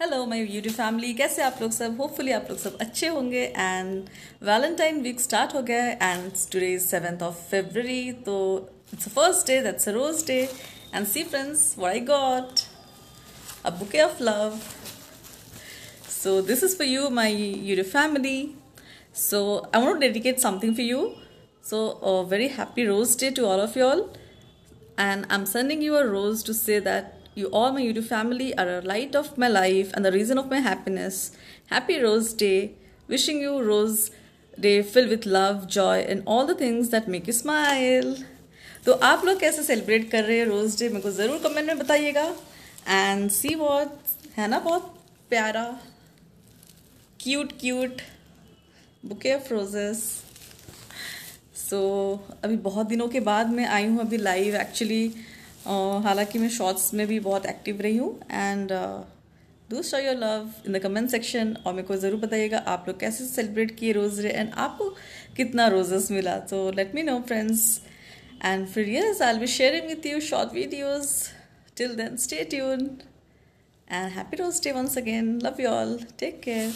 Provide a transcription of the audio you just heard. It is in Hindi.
हेलो माय यूट्यूब फैमिली कैसे आप लोग सब होपफुली आप लोग सब अच्छे होंगे एंड वैलेंटाइन वीक स्टार्ट हो गया है and today is seventh of February तो it's first day that's a rose day and see friends what I got a bouquet of love so this is for you my youtube family so i want to dedicate something for you so a very happy rose day to all of you all and i'm sending you a rose to say that you all, my YouTube family, are a light of my life and the reason of my happiness. Happy Rose Day. Wishing you Rose Day filled with love, joy, and all the things that make you smile. तो आप लोग कैसे सेलिब्रेट कर रहे हैं रोज़ डे मेरे को ज़रूर कमेंट में बताइएगा एंड सी वॉट है ना बहुत प्यारा cute cute bouquet of roses so अभी बहुत दिनों के बाद मैं आई हूँ अभी लाइव एक्चुअली हालाँकि मैं शॉर्ट्स में भी बहुत एक्टिव रही हूँ and do show your love in the comment section और मेरे को ज़रूर बताइएगा आप लोग कैसे सेलिब्रेट किए रोज़ डे एंड आपको कितना रोजेस मिला। तो let me know friends and फिर yes I be sharing with you short videos till then stay tune and happy rose day once again love you all take care